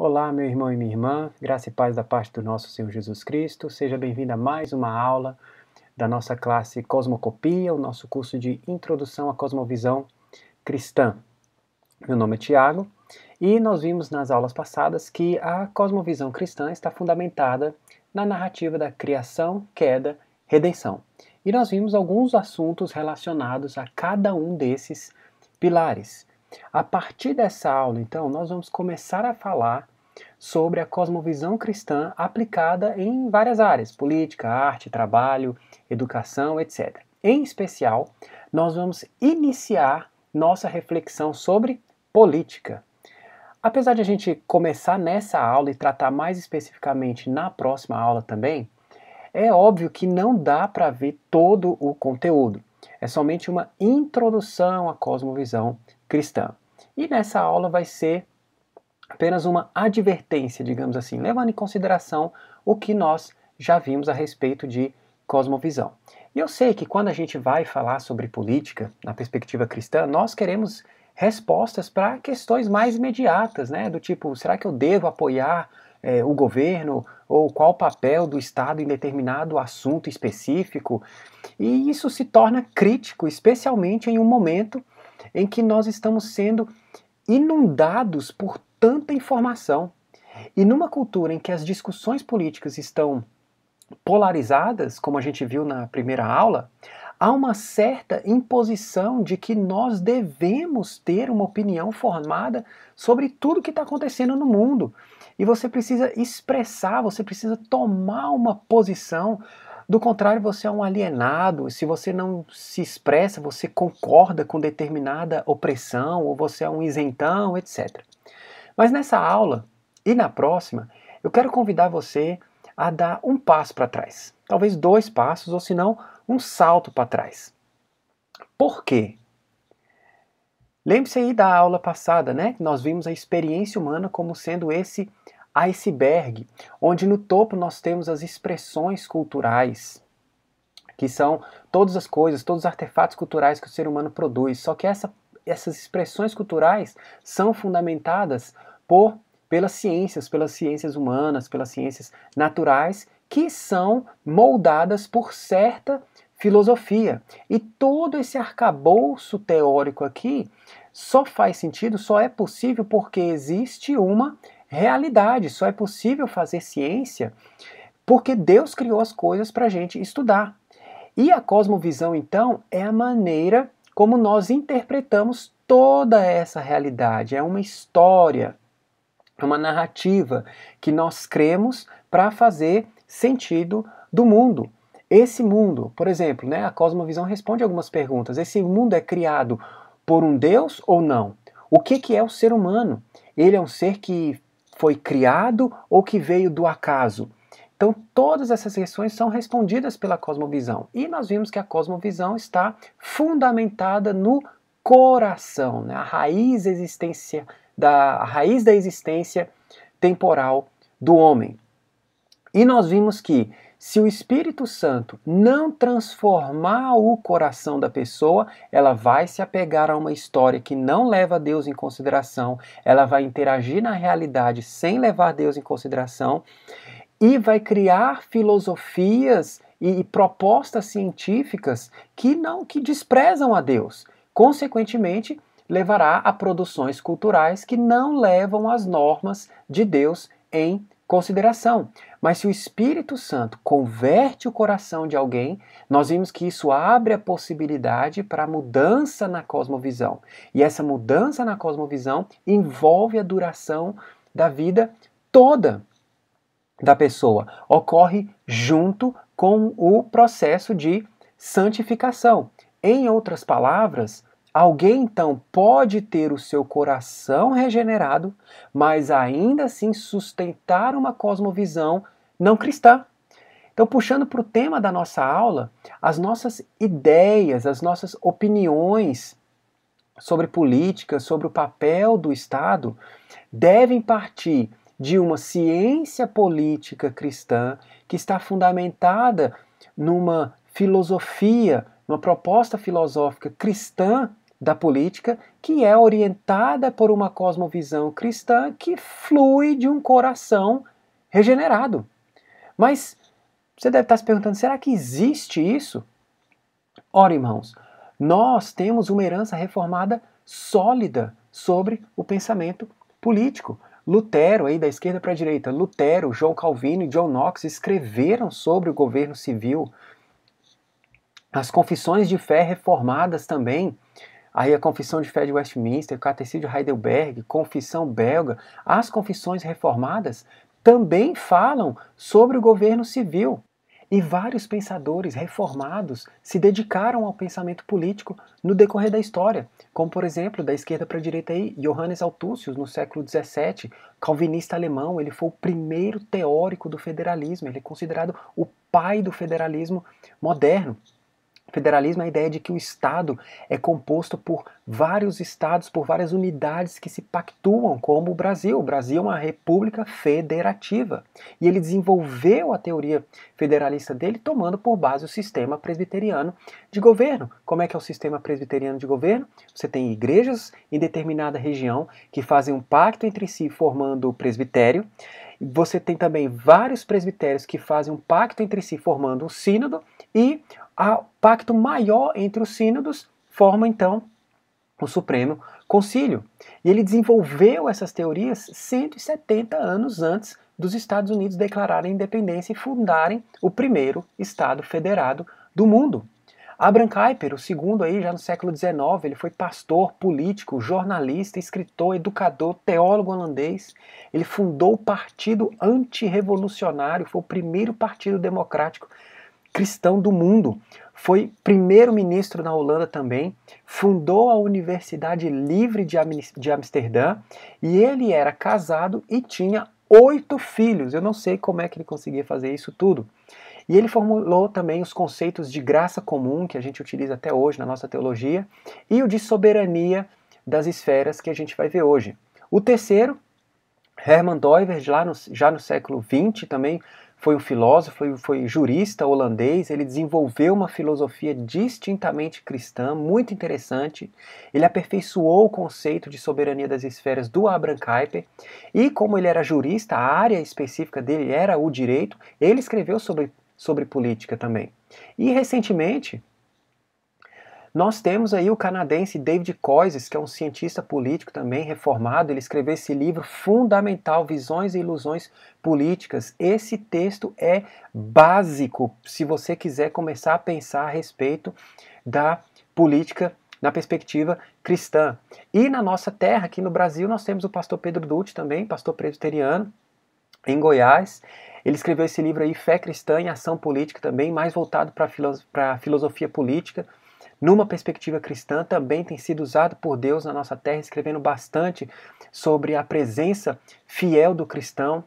Olá, meu irmão e minha irmã, graça e paz da parte do nosso Senhor Jesus Cristo. Seja bem-vindo a mais uma aula da nossa classe Cosmocopia, o nosso curso de Introdução à Cosmovisão Cristã. Meu nome é Tiago e nós vimos nas aulas passadas que a cosmovisão cristã está fundamentada na narrativa da criação, queda, redenção. E nós vimos alguns assuntos relacionados a cada um desses pilares. A partir dessa aula, então, nós vamos começar a falar sobre a cosmovisão cristã aplicada em várias áreas: política, arte, trabalho, educação, etc. Em especial, nós vamos iniciar nossa reflexão sobre política. Apesar de a gente começar nessa aula e tratar mais especificamente na próxima aula também, é óbvio que não dá para ver todo o conteúdo. É somente uma introdução à cosmovisão cristã. E nessa aula vai ser apenas uma advertência, digamos assim, levando em consideração o que nós já vimos a respeito de cosmovisão. E eu sei que quando a gente vai falar sobre política na perspectiva cristã, nós queremos respostas para questões mais imediatas, né? Do tipo, será que eu devo apoiar é, o governo ou qual o papel do Estado em determinado assunto específico? E isso se torna crítico, especialmente em um momento em que nós estamos sendo inundados por tanta informação. E numa cultura em que as discussões políticas estão polarizadas, como a gente viu na primeira aula, há uma certa imposição de que nós devemos ter uma opinião formada sobre tudo que está acontecendo no mundo. E você precisa expressar, você precisa tomar uma posição do contrário, você é um alienado. Se você não se expressa, você concorda com determinada opressão, ou você é um isentão, etc. Mas nessa aula e na próxima, eu quero convidar você a dar um passo para trás. Talvez dois passos, ou se não, um salto para trás. Por quê? Lembre-se aí da aula passada, né? Nós vimos a experiência humana como sendo esse iceberg, onde no topo nós temos as expressões culturais, que são todas as coisas, todos os artefatos culturais que o ser humano produz. Só que essa, essas expressões culturais são fundamentadas por pelas ciências, pelas ciências humanas, pelas ciências naturais, que são moldadas por certa filosofia. E todo esse arcabouço teórico aqui só faz sentido, só é possível porque existe uma realidade. Só é possível fazer ciência porque Deus criou as coisas para a gente estudar. E a cosmovisão, então, é a maneira como nós interpretamos toda essa realidade. É uma história, uma narrativa que nós cremos para fazer sentido do mundo. Esse mundo, por exemplo, né, a cosmovisão responde algumas perguntas. Esse mundo é criado por um Deus ou não? O que, que é o ser humano? Ele é um ser que foi criado ou que veio do acaso? Então, todas essas questões são respondidas pela cosmovisão. E nós vimos que a cosmovisão está fundamentada no coração, né? a, raiz existência da, a raiz da existência temporal do homem. E nós vimos que se o Espírito Santo não transformar o coração da pessoa, ela vai se apegar a uma história que não leva Deus em consideração, ela vai interagir na realidade sem levar Deus em consideração e vai criar filosofias e, propostas científicas que não que desprezam a Deus. Consequentemente, levará a produções culturais que não levam as normas de Deus em consideração. Mas se o Espírito Santo converte o coração de alguém, nós vimos que isso abre a possibilidade para mudança na cosmovisão. E essa mudança na cosmovisão envolve a duração da vida toda da pessoa. Ocorre junto com o processo de santificação. Em outras palavras, Alguém então pode ter o seu coração regenerado, mas ainda assim sustentar uma cosmovisão não cristã. Então, puxando para o tema da nossa aula, as nossas ideias, as nossas opiniões sobre política, sobre o papel do Estado, devem partir de uma ciência política cristã que está fundamentada numa filosofia, numa proposta filosófica cristã da política que é orientada por uma cosmovisão cristã que flui de um coração regenerado. Mas você deve estar se perguntando: será que existe isso? Ora, irmãos, nós temos uma herança reformada sólida sobre o pensamento político. Lutero, aí da esquerda para a direita, Lutero, João Calvino e John Knox escreveram sobre o governo civil. As confissões de fé reformadas também, aí a Confissão de Fé de Westminster, o Catecismo de Heidelberg, Confissão belga, as confissões reformadas também falam sobre o governo civil. E vários pensadores reformados se dedicaram ao pensamento político no decorrer da história, como por exemplo, da esquerda para a direita aí, Johannes Althusius, no século XVII, calvinista alemão, ele foi o primeiro teórico do federalismo, ele é considerado o pai do federalismo moderno. Federalismo é a ideia de que o Estado é composto por vários estados, por várias unidades que se pactuam, como o Brasil. O Brasil é uma república federativa. E ele desenvolveu a teoria federalista dele tomando por base o sistema presbiteriano de governo. Como é que é o sistema presbiteriano de governo? Você tem igrejas em determinada região que fazem um pacto entre si, formando o presbitério. Você tem também vários presbitérios que fazem um pacto entre si, formando um sínodo, e o pacto maior entre os sínodos forma então o Supremo Concílio. E ele desenvolveu essas teorias 170 anos antes dos Estados Unidos declararem independência e fundarem o primeiro Estado federado do mundo. Abraham Kuyper, o segundo aí, já no século XIX, ele foi pastor, político, jornalista, escritor, educador, teólogo holandês. Ele fundou o Partido Antirrevolucionário, foi o primeiro partido democrático cristão do mundo. Foi primeiro-ministro na Holanda também, fundou a Universidade Livre de Amsterdã e ele era casado e tinha oito filhos. Eu não sei como é que ele conseguia fazer isso tudo. E ele formulou também os conceitos de graça comum, que a gente utiliza até hoje na nossa teologia, e o de soberania das esferas, que a gente vai ver hoje. O terceiro, Herman Doivers, já no, já no século XX, também foi um filósofo, foi, foi jurista holandês, ele desenvolveu uma filosofia distintamente cristã, muito interessante. Ele aperfeiçoou o conceito de soberania das esferas do Abraham Kuyper, e como ele era jurista, a área específica dele era o direito, ele escreveu sobre, sobre política também. E recentemente, nós temos aí o canadense David Coises, que é um cientista político também reformado. Ele escreveu esse livro fundamental, Visões e Ilusões Políticas. Esse texto é básico se você quiser começar a pensar a respeito da política na perspectiva cristã. E na nossa terra, aqui no Brasil, nós temos o pastor Pedro Dutti também, pastor presbiteriano, em Goiás. Ele escreveu esse livro aí, Fé Cristã em Ação Política, também mais voltado para a filosofia política numa perspectiva cristã, também tem sido usado por Deus na nossa terra, escrevendo bastante sobre a presença fiel do cristão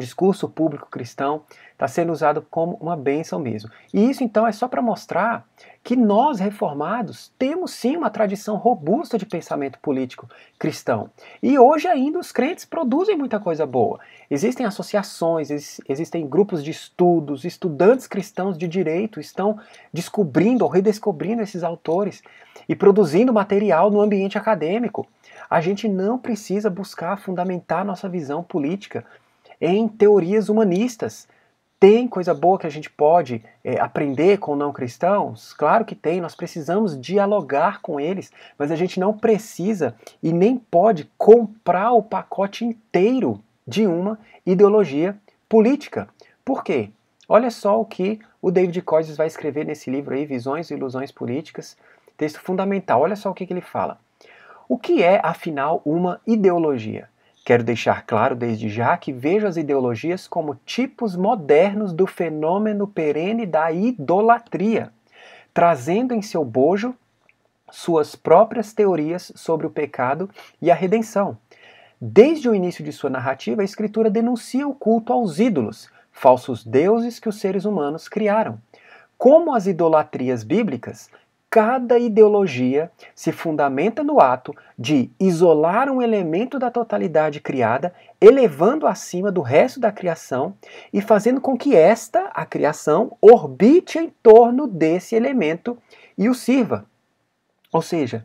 discurso público cristão está sendo usado como uma bênção mesmo. E isso então é só para mostrar que nós reformados temos sim uma tradição robusta de pensamento político cristão. E hoje ainda os crentes produzem muita coisa boa. Existem associações, existem grupos de estudos, estudantes cristãos de direito estão descobrindo ou redescobrindo esses autores e produzindo material no ambiente acadêmico. A gente não precisa buscar fundamentar nossa visão política em teorias humanistas. Tem coisa boa que a gente pode é, aprender com não cristãos? Claro que tem, nós precisamos dialogar com eles, mas a gente não precisa e nem pode comprar o pacote inteiro de uma ideologia política. Por quê? Olha só o que o David Coises vai escrever nesse livro aí, Visões e Ilusões Políticas, texto fundamental. Olha só o que, que ele fala. O que é, afinal, uma ideologia? Quero deixar claro desde já que vejo as ideologias como tipos modernos do fenômeno perene da idolatria, trazendo em seu bojo suas próprias teorias sobre o pecado e a redenção. Desde o início de sua narrativa, a Escritura denuncia o culto aos ídolos, falsos deuses que os seres humanos criaram. Como as idolatrias bíblicas, cada ideologia se fundamenta no ato de isolar um elemento da totalidade criada, elevando acima do resto da criação e fazendo com que esta, a criação, orbite em torno desse elemento e o sirva. Ou seja,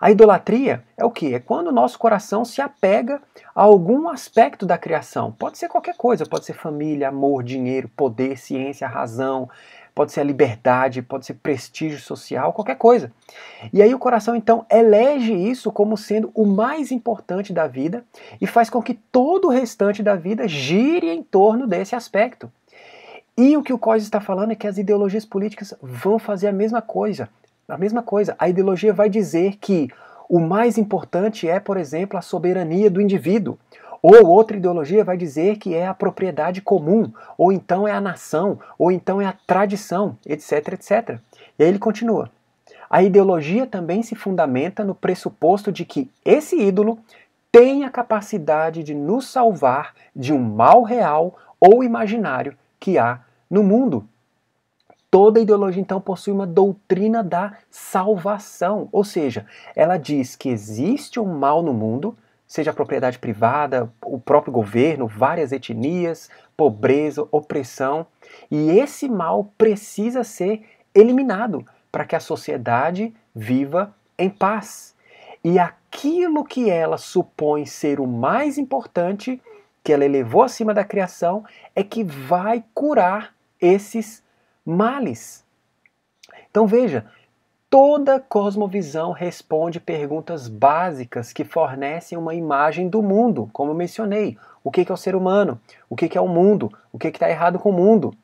A idolatria é o que? É quando o nosso coração se apega a algum aspecto da criação. Pode ser qualquer coisa, pode ser família, amor, dinheiro, poder, ciência, razão, pode ser a liberdade, pode ser prestígio social, qualquer coisa. E aí o coração então elege isso como sendo o mais importante da vida e faz com que todo o restante da vida gire em torno desse aspecto. E o que o Coise está falando é que as ideologias políticas vão fazer a mesma coisa. A mesma coisa. A ideologia vai dizer que o mais importante é, por exemplo, a soberania do indivíduo. Ou outra ideologia vai dizer que é a propriedade comum, ou então é a nação, ou então é a tradição, etc, etc. E aí ele continua. A ideologia também se fundamenta no pressuposto de que esse ídolo tem a capacidade de nos salvar de um mal real ou imaginário que há no mundo. Toda ideologia, então, possui uma doutrina da salvação, ou seja, ela diz que existe um mal no mundo, seja a propriedade privada, o próprio governo, várias etnias, pobreza, opressão, e esse mal precisa ser eliminado para que a sociedade viva em paz. E aquilo que ela supõe ser o mais importante, que ela elevou acima da criação, é que vai curar esses males. Então veja, Toda cosmovisão responde perguntas básicas que fornecem uma imagem do mundo, como eu mencionei. O que é o ser humano? O que é o mundo? O que está errado com o mundo?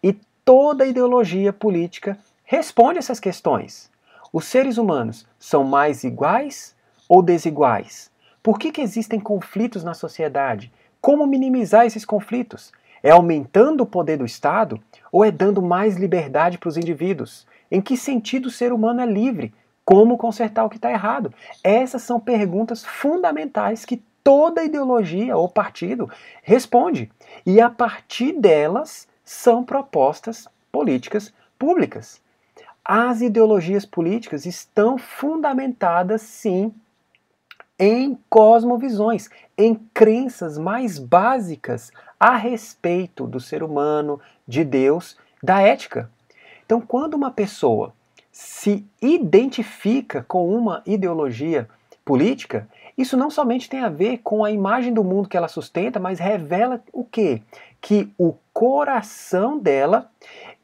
E toda ideologia política responde essas questões. Os seres humanos são mais iguais ou desiguais? Por que, que existem conflitos na sociedade? Como minimizar esses conflitos? É aumentando o poder do Estado ou é dando mais liberdade para os indivíduos? Em que sentido o ser humano é livre? Como consertar o que está errado? Essas são perguntas fundamentais que toda ideologia ou partido responde. E a partir delas são propostas políticas públicas. As ideologias políticas estão fundamentadas, sim, em cosmovisões, em crenças mais básicas a respeito do ser humano, de Deus, da ética. Então, quando uma pessoa se identifica com uma ideologia política, isso não somente tem a ver com a imagem do mundo que ela sustenta, mas revela o quê? Que o coração dela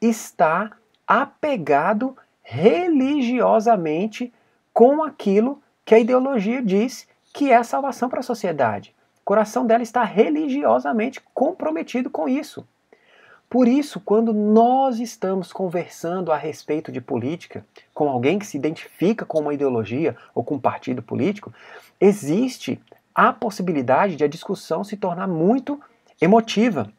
está apegado religiosamente com aquilo que a ideologia diz que é salvação para a sociedade. O coração dela está religiosamente comprometido com isso. Por isso, quando nós estamos conversando a respeito de política com alguém que se identifica com uma ideologia ou com um partido político, existe a possibilidade de a discussão se tornar muito emotiva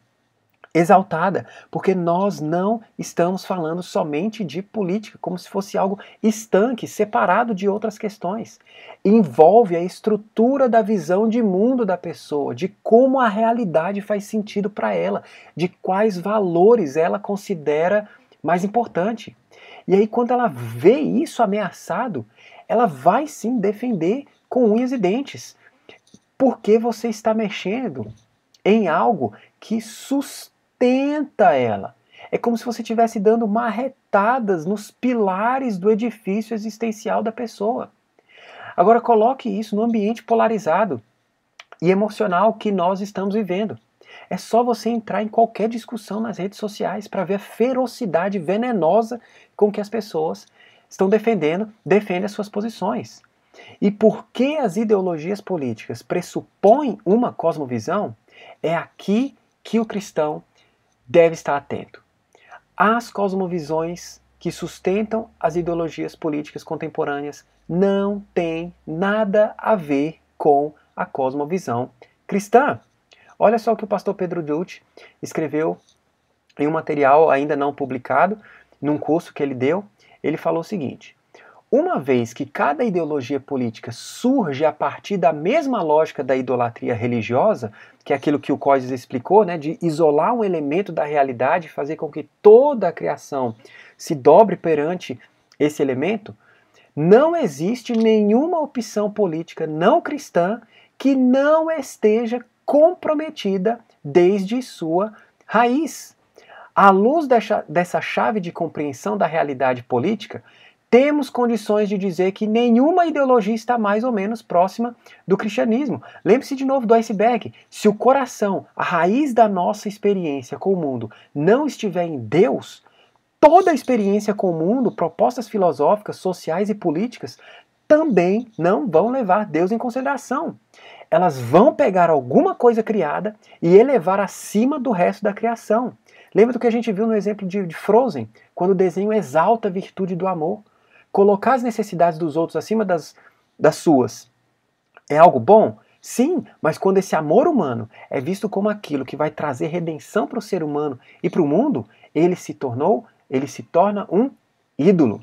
exaltada, porque nós não estamos falando somente de política, como se fosse algo estanque, separado de outras questões. Envolve a estrutura da visão de mundo da pessoa, de como a realidade faz sentido para ela, de quais valores ela considera mais importante. E aí, quando ela vê isso ameaçado, ela vai sim defender com unhas e dentes. Porque você está mexendo em algo que sustenta sustenta ela. É como se você estivesse dando marretadas nos pilares do edifício existencial da pessoa. Agora coloque isso no ambiente polarizado e emocional que nós estamos vivendo. É só você entrar em qualquer discussão nas redes sociais para ver a ferocidade venenosa com que as pessoas estão defendendo, defendem as suas posições. E porque as ideologias políticas pressupõem uma cosmovisão, é aqui que o cristão deve estar atento. As cosmovisões que sustentam as ideologias políticas contemporâneas não têm nada a ver com a cosmovisão cristã. Olha só o que o pastor Pedro Dutti escreveu em um material ainda não publicado, num curso que ele deu. Ele falou o seguinte: uma vez que cada ideologia política surge a partir da mesma lógica da idolatria religiosa, que é aquilo que o Coises explicou, né, de isolar um elemento da realidade e fazer com que toda a criação se dobre perante esse elemento, não existe nenhuma opção política não cristã que não esteja comprometida desde sua raiz. À luz dessa, dessa chave de compreensão da realidade política, temos condições de dizer que nenhuma ideologia está mais ou menos próxima do cristianismo. Lembre-se de novo do iceberg. Se o coração, a raiz da nossa experiência com o mundo, não estiver em Deus, toda a experiência com o mundo, propostas filosóficas, sociais e políticas, também não vão levar Deus em consideração. Elas vão pegar alguma coisa criada e elevar acima do resto da criação. Lembra do que a gente viu no exemplo de, Frozen, quando o desenho exalta a virtude do amor? Colocar as necessidades dos outros acima das, das suas é algo bom? Sim, mas quando esse amor humano é visto como aquilo que vai trazer redenção para o ser humano e para o mundo, ele se tornou, ele se torna um ídolo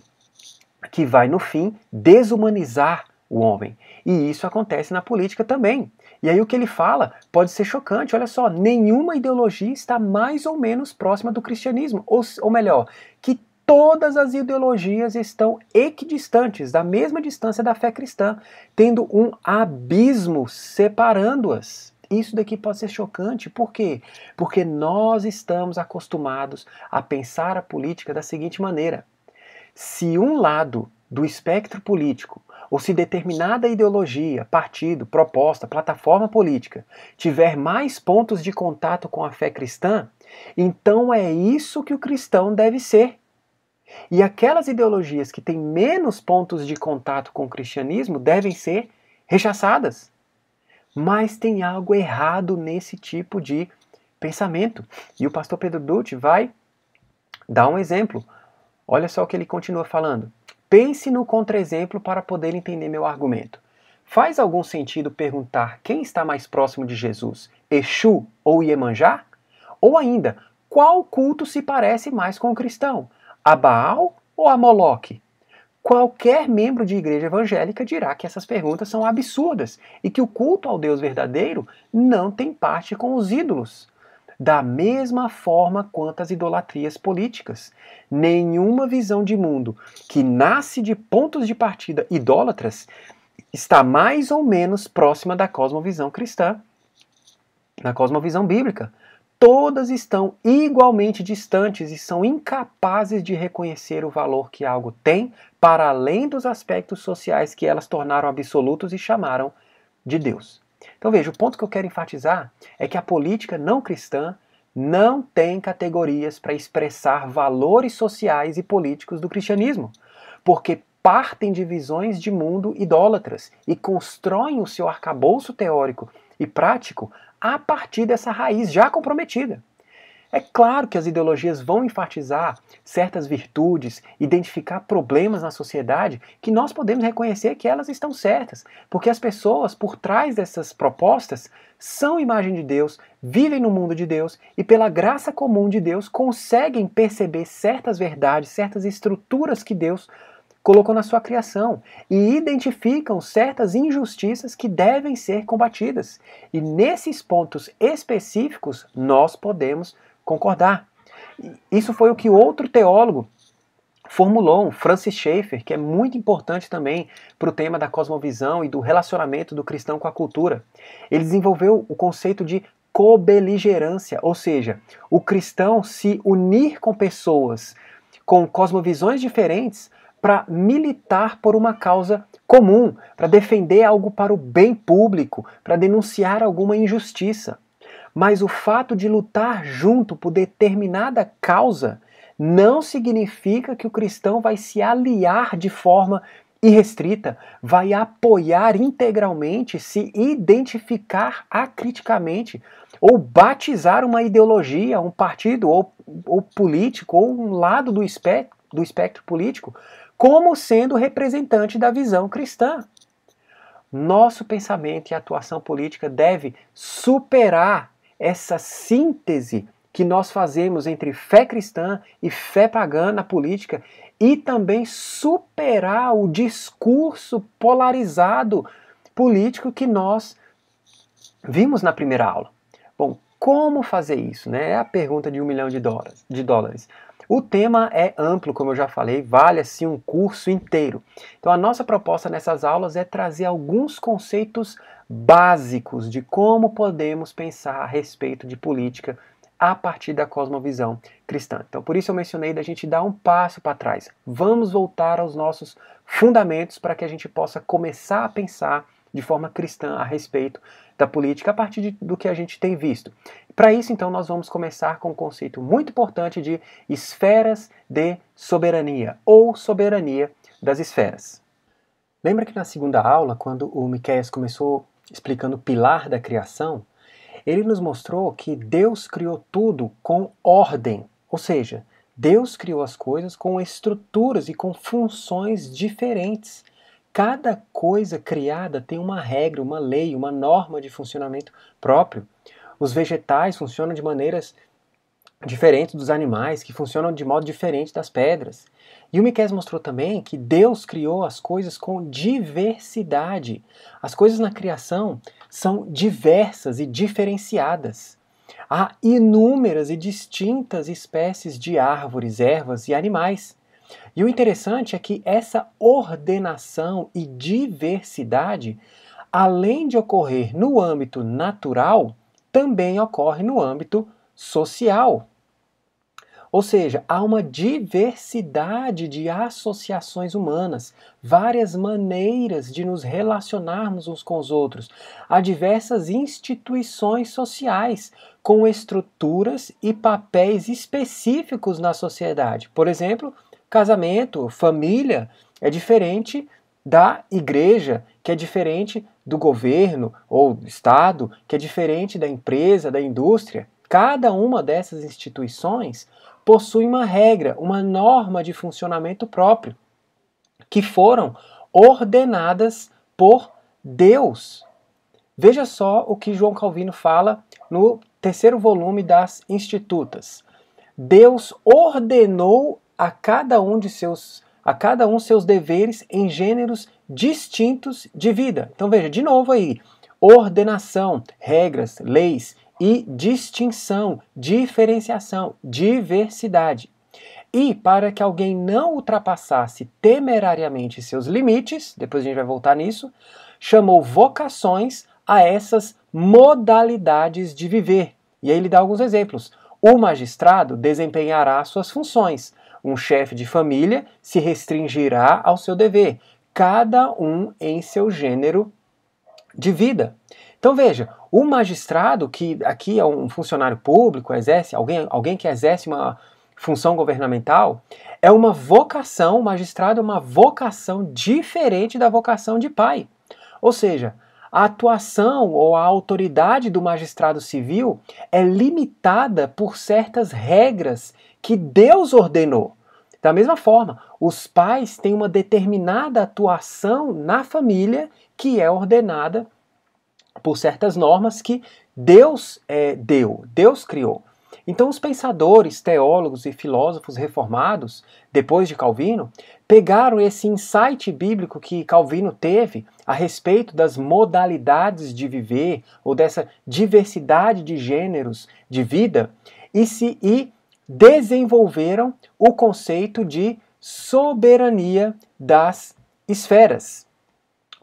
que vai no fim desumanizar o homem. E isso acontece na política também. E aí o que ele fala pode ser chocante. Olha só, nenhuma ideologia está mais ou menos próxima do cristianismo. Ou, ou melhor, que todas as ideologias estão equidistantes, da mesma distância da fé cristã, tendo um abismo separando-as. Isso daqui pode ser chocante, por quê? Porque nós estamos acostumados a pensar a política da seguinte maneira: se um lado do espectro político ou se determinada ideologia, partido, proposta, plataforma política tiver mais pontos de contato com a fé cristã, então é isso que o cristão deve ser. E aquelas ideologias que têm menos pontos de contato com o cristianismo devem ser rechaçadas. Mas tem algo errado nesse tipo de pensamento. E o pastor Pedro Dutti vai dar um exemplo. Olha só o que ele continua falando. Pense no contra-exemplo para poder entender meu argumento. Faz algum sentido perguntar quem está mais próximo de Jesus, Exu ou Iemanjá? Ou ainda, qual culto se parece mais com o cristão, a Baal ou a Moloque? Qualquer membro de igreja evangélica dirá que essas perguntas são absurdas e que o culto ao Deus verdadeiro não tem parte com os ídolos da mesma forma quanto as idolatrias políticas. Nenhuma visão de mundo que nasce de pontos de partida idólatras está mais ou menos próxima da cosmovisão cristã, da cosmovisão bíblica. Todas estão igualmente distantes e são incapazes de reconhecer o valor que algo tem para além dos aspectos sociais que elas tornaram absolutos e chamaram de Deus. Então veja, o ponto que eu quero enfatizar é que a política não cristã não tem categorias para expressar valores sociais e políticos do cristianismo, porque partem de visões de mundo idólatras e constroem o seu arcabouço teórico e prático a partir dessa raiz já comprometida. É claro que as ideologias vão enfatizar certas virtudes, identificar problemas na sociedade que nós podemos reconhecer que elas estão certas, porque as pessoas por trás dessas propostas são imagem de Deus, vivem no mundo de Deus e, pela graça comum de Deus, conseguem perceber certas verdades, certas estruturas que Deus colocou na sua criação e identificam certas injustiças que devem ser combatidas. E nesses pontos específicos nós podemos concordar. Isso foi o que outro teólogo formulou, um Francis Schaeffer, que é muito importante também para o tema da cosmovisão e do relacionamento do cristão com a cultura. Ele desenvolveu o conceito de cobeligerância, ou seja, o cristão se unir com pessoas com cosmovisões diferentes para militar por uma causa comum, para defender algo para o bem público, para denunciar alguma injustiça. Mas o fato de lutar junto por determinada causa não significa que o cristão vai se aliar de forma irrestrita, vai apoiar integralmente, se identificar acriticamente, ou batizar uma ideologia, um partido, ou, ou político, ou um lado do do espectro político, como sendo representante da visão cristã. Nosso pensamento e atuação política deve superar essa síntese que nós fazemos entre fé cristã e fé pagã na política e também superar o discurso polarizado político que nós vimos na primeira aula. Bom, como fazer isso? Né? É a pergunta de um milhão de dólares. De dólares. O tema é amplo, como eu já falei, vale assim um curso inteiro. Então a nossa proposta nessas aulas é trazer alguns conceitos básicos de como podemos pensar a respeito de política a partir da cosmovisão cristã. Então, por isso eu mencionei da gente dar um passo para trás. Vamos voltar aos nossos fundamentos para que a gente possa começar a pensar de forma cristã a respeito da política a partir de, do que a gente tem visto. Para isso, então, nós vamos começar com um conceito muito importante de esferas de soberania ou soberania das esferas. Lembra que na segunda aula, quando o Miqueias começou explicando o pilar da criação, ele nos mostrou que Deus criou tudo com ordem, ou seja, Deus criou as coisas com estruturas e com funções diferentes. Cada coisa criada tem uma regra, uma lei, uma norma de funcionamento próprio. Os vegetais funcionam de maneiras diferentes dos animais, que funcionam de modo diferente das pedras. E o Miquel mostrou também que Deus criou as coisas com diversidade. As coisas na criação são diversas e diferenciadas. Há inúmeras e distintas espécies de árvores, ervas e animais. E o interessante é que essa ordenação e diversidade, além de ocorrer no âmbito natural, também ocorre no âmbito social. Ou seja, há uma diversidade de associações humanas, várias maneiras de nos relacionarmos uns com os outros. Há diversas instituições sociais com estruturas e papéis específicos na sociedade. Por exemplo, casamento, família é diferente da igreja, que é diferente do governo ou do Estado, que é diferente da empresa, da indústria. Cada uma dessas instituições possui uma regra, uma norma de funcionamento próprio, que foram ordenadas por Deus. Veja só o que João Calvino fala no terceiro volume das Institutas. Deus ordenou a cada um de seus a cada um seus deveres em gêneros distintos de vida. Então veja, de novo aí, ordenação, regras, leis e distinção, diferenciação, diversidade. E para que alguém não ultrapassasse temerariamente seus limites, depois a gente vai voltar nisso, chamou vocações a essas modalidades de viver. E aí ele dá alguns exemplos. O magistrado desempenhará suas funções. Um chefe de família se restringirá ao seu dever, cada um em seu gênero de vida. Então veja, o magistrado, que aqui é um funcionário público, exerce, alguém, alguém que exerce uma função governamental, é uma vocação, o magistrado é uma vocação diferente da vocação de pai. Ou seja, a atuação ou a autoridade do magistrado civil é limitada por certas regras que Deus ordenou. Da mesma forma, os pais têm uma determinada atuação na família que é ordenada por certas normas que Deus é, deu, Deus criou. Então, os pensadores, teólogos e filósofos reformados, depois de Calvino, pegaram esse insight bíblico que Calvino teve a respeito das modalidades de viver ou dessa diversidade de gêneros de vida e se e desenvolveram o conceito de soberania das esferas.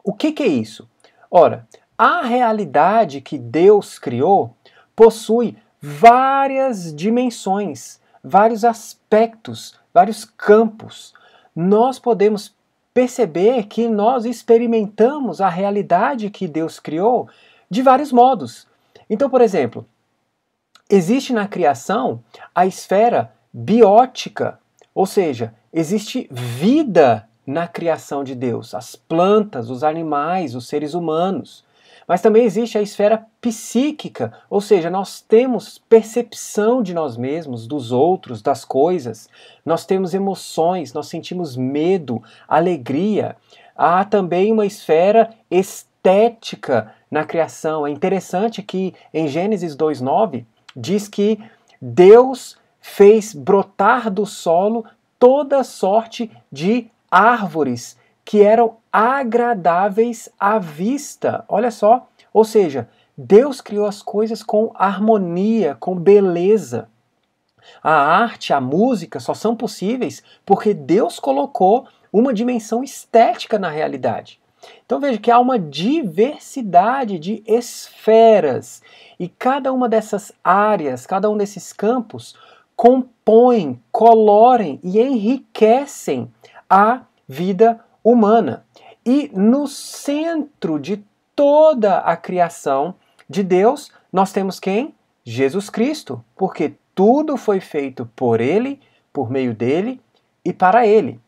O que, que é isso? Ora, a realidade que Deus criou possui várias dimensões, vários aspectos, vários campos. Nós podemos perceber que nós experimentamos a realidade que Deus criou de vários modos. Então, por exemplo, existe na criação a esfera biótica, ou seja, existe vida na criação de Deus, as plantas, os animais, os seres humanos. Mas também existe a esfera psíquica, ou seja, nós temos percepção de nós mesmos, dos outros, das coisas, nós temos emoções, nós sentimos medo, alegria. Há também uma esfera estética na criação. É interessante que em Gênesis 2:9 diz que Deus fez brotar do solo toda sorte de árvores que eram agradáveis à vista. Olha só, ou seja, Deus criou as coisas com harmonia, com beleza. A arte, a música só são possíveis porque Deus colocou uma dimensão estética na realidade. Então veja que há uma diversidade de esferas e cada uma dessas áreas, cada um desses campos compõem, colorem e enriquecem a vida humana. E no centro de toda a criação de Deus, nós temos quem? Jesus Cristo, porque tudo foi feito por Ele, por meio dele e para Ele.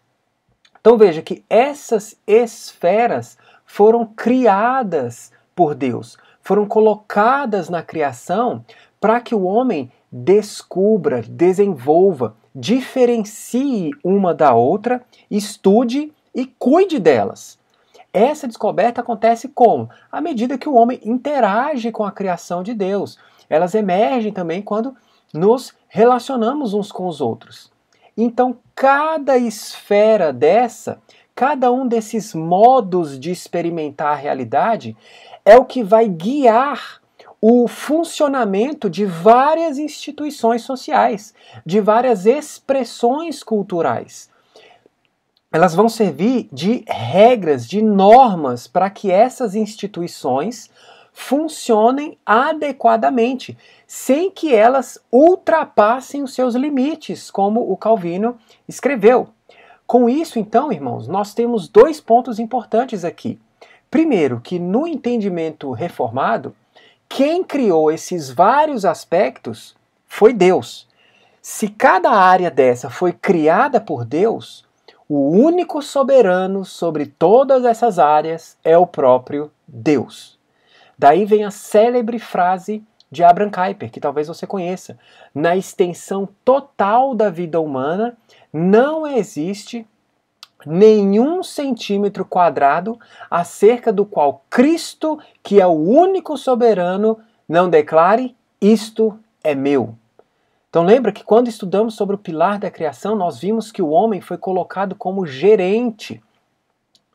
Então veja que essas esferas foram criadas por Deus, foram colocadas na criação para que o homem descubra, desenvolva, diferencie uma da outra, estude e cuide delas. Essa descoberta acontece como? À medida que o homem interage com a criação de Deus. Elas emergem também quando nos relacionamos uns com os outros. Então, cada esfera dessa, cada um desses modos de experimentar a realidade, é o que vai guiar o funcionamento de várias instituições sociais, de várias expressões culturais. Elas vão servir de regras, de normas para que essas instituições funcionem adequadamente, sem que elas ultrapassem os seus limites, como o Calvino escreveu. Com isso, então, irmãos, nós temos dois pontos importantes aqui. Primeiro, que no entendimento reformado, quem criou esses vários aspectos foi Deus. Se cada área dessa foi criada por Deus, o único soberano sobre todas essas áreas é o próprio Deus. Daí vem a célebre frase de Abraham Kuyper, que talvez você conheça. Na extensão total da vida humana, não existe nenhum centímetro quadrado acerca do qual Cristo, que é o único soberano, não declare: Isto é meu. Então lembra que quando estudamos sobre o pilar da criação, nós vimos que o homem foi colocado como gerente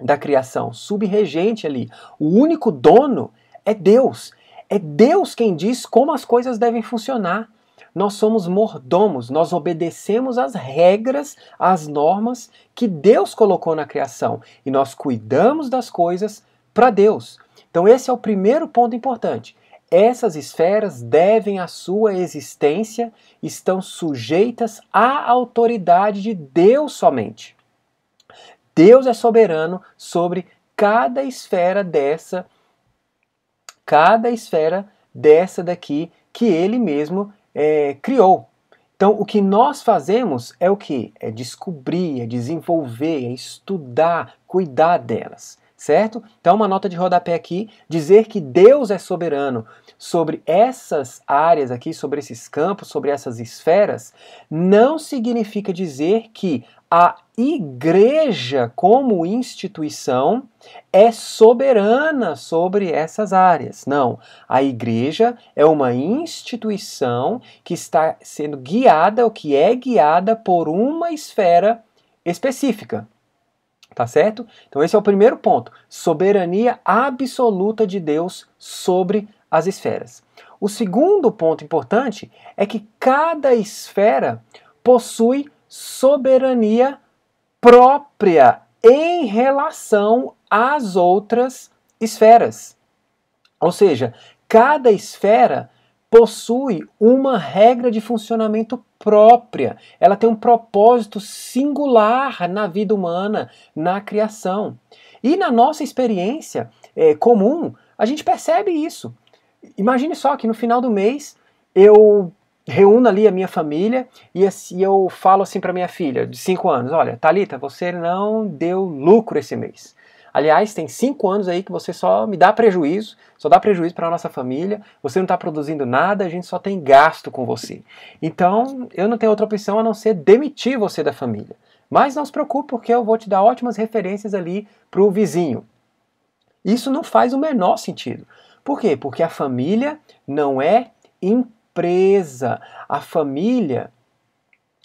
da criação, subregente ali. O único dono é Deus. É Deus quem diz como as coisas devem funcionar. Nós somos mordomos, nós obedecemos às regras, às normas que Deus colocou na criação e nós cuidamos das coisas para Deus. Então, esse é o primeiro ponto importante. Essas esferas devem a sua existência, estão sujeitas à autoridade de Deus somente. Deus é soberano sobre cada esfera dessa, cada esfera dessa daqui que ele mesmo é, criou. Então, o que nós fazemos é o que? É descobrir, é desenvolver, é estudar, cuidar delas certo? Então, uma nota de rodapé aqui, dizer que Deus é soberano sobre essas áreas aqui, sobre esses campos, sobre essas esferas, não significa dizer que a igreja, como instituição, é soberana sobre essas áreas. Não. A igreja é uma instituição que está sendo guiada, ou que é guiada por uma esfera específica. Tá certo? Então, esse é o primeiro ponto: soberania absoluta de Deus sobre as esferas. O segundo ponto importante é que cada esfera possui soberania própria em relação às outras esferas. Ou seja, cada esfera possui uma regra de funcionamento própria, ela tem um propósito singular na vida humana, na criação. E na nossa experiência é, comum, a gente percebe isso. Imagine só que no final do mês eu reúno ali a minha família e eu falo assim para minha filha de 5 anos: Olha, Talita, você não deu lucro esse mês. Aliás, tem cinco anos aí que você só me dá prejuízo, só dá prejuízo para a nossa família, você não está produzindo nada, a gente só tem gasto com você. Então, eu não tenho outra opção a não ser demitir você da família. Mas não se preocupe, porque eu vou te dar ótimas referências ali para o vizinho. Isso não faz o menor sentido. Por quê? Porque a família não é empresa. A família,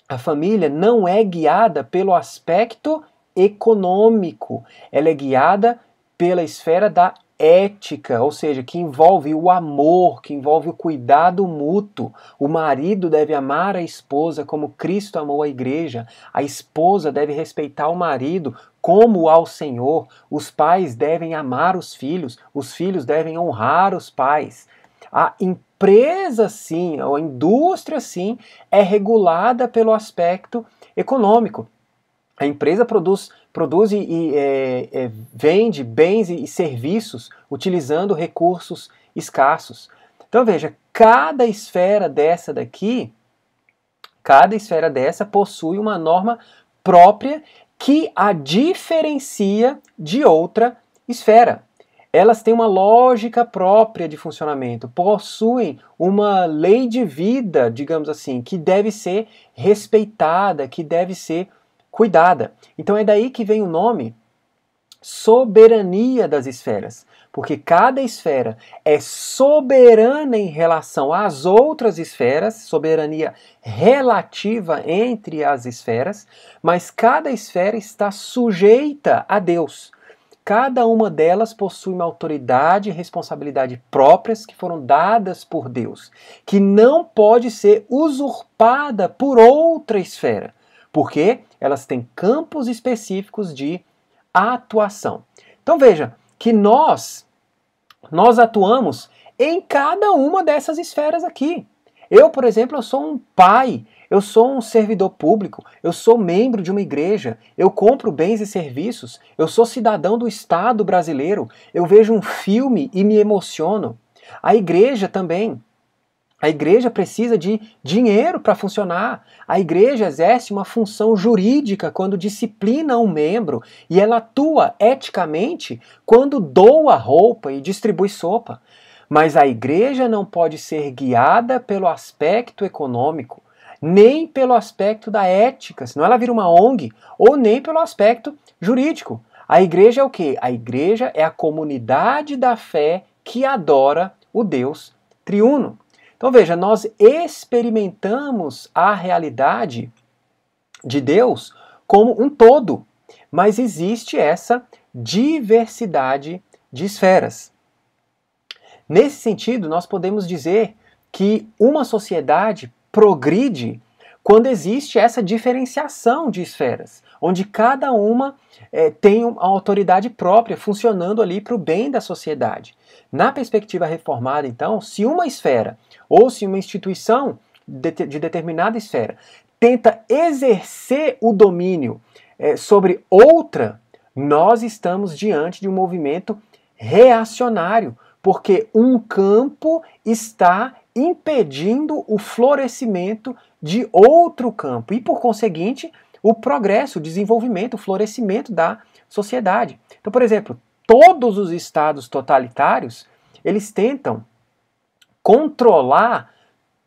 a família não é guiada pelo aspecto econômico. Ela é guiada pela esfera da ética, ou seja, que envolve o amor, que envolve o cuidado mútuo. O marido deve amar a esposa como Cristo amou a igreja. A esposa deve respeitar o marido como ao Senhor, os pais devem amar os filhos, os filhos devem honrar os pais. A empresa, sim, a indústria, sim, é regulada pelo aspecto econômico. A empresa produz, produz e, é, é, vende bens e serviços utilizando recursos escassos. Então veja, cada esfera dessa daqui, cada esfera dessa possui uma norma própria que a diferencia de outra esfera. Elas têm uma lógica própria de funcionamento, possuem uma lei de vida, digamos assim, que deve ser respeitada, que deve ser cuidada. Então é daí que vem o nome soberania das esferas, porque cada esfera é soberana em relação às outras esferas, soberania relativa entre as esferas, mas cada esfera está sujeita a Deus. Cada uma delas possui uma autoridade e responsabilidade próprias que foram dadas por Deus, que não pode ser usurpada por outra esfera, porque elas têm campos específicos de atuação. Então veja que nós nós atuamos em cada uma dessas esferas aqui. Eu, por exemplo, eu sou um pai, eu sou um servidor público, eu sou membro de uma igreja, eu compro bens e serviços, eu sou cidadão do Estado brasileiro, eu vejo um filme e me emociono. A igreja também. A igreja precisa de dinheiro para funcionar. A igreja exerce uma função jurídica quando disciplina um membro e ela atua eticamente quando doa roupa e distribui sopa. Mas a igreja não pode ser guiada pelo aspecto econômico, nem pelo aspecto da ética, senão ela vira uma ONG, ou nem pelo aspecto jurídico. A igreja é o quê? A igreja é a comunidade da fé que adora o Deus triuno. Então veja, nós experimentamos a realidade de Deus como um todo, mas existe essa diversidade de esferas. Nesse sentido, nós podemos dizer que uma sociedade progride quando existe essa diferenciação de esferas, onde cada uma é, tem uma autoridade própria funcionando ali para o bem da sociedade. Na perspectiva reformada, então, se uma esfera ou se uma instituição de, de determinada esfera tenta exercer o domínio é, sobre outra, nós estamos diante de um movimento reacionário, porque um campo está impedindo o florescimento de outro campo e, por conseguinte, o progresso, o desenvolvimento, o florescimento da sociedade. Então, por exemplo, todos os estados totalitários, eles tentam controlar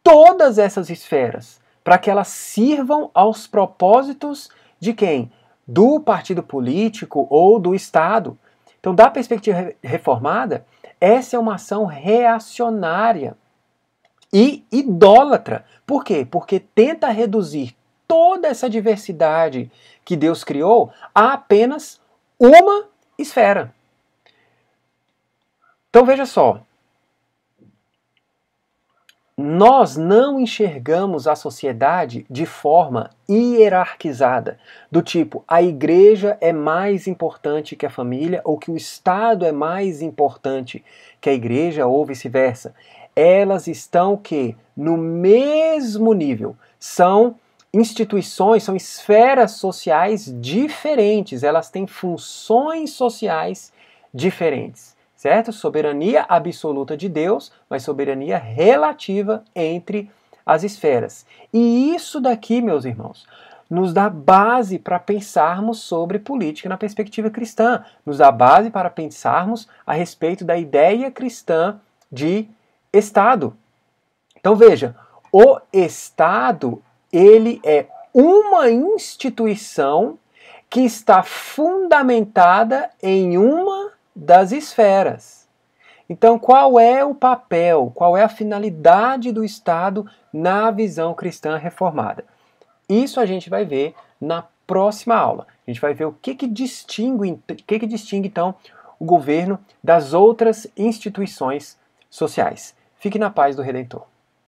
todas essas esferas para que elas sirvam aos propósitos de quem? Do partido político ou do Estado. Então, da perspectiva reformada, essa é uma ação reacionária e idólatra. Por quê? Porque tenta reduzir toda essa diversidade que Deus criou a apenas uma esfera. Então veja só, nós não enxergamos a sociedade de forma hierarquizada, do tipo a igreja é mais importante que a família ou que o Estado é mais importante que a igreja ou vice-versa. Elas estão que no mesmo nível, são instituições, são esferas sociais diferentes, elas têm funções sociais diferentes certo? Soberania absoluta de Deus, mas soberania relativa entre as esferas. E isso daqui, meus irmãos, nos dá base para pensarmos sobre política na perspectiva cristã, nos dá base para pensarmos a respeito da ideia cristã de Estado. Então veja, o Estado, ele é uma instituição que está fundamentada em uma das esferas. Então, qual é o papel, qual é a finalidade do Estado na visão cristã reformada? Isso a gente vai ver na próxima aula. A gente vai ver o que, que distingue, o que, que distingue então o governo das outras instituições sociais. Fique na paz do Redentor.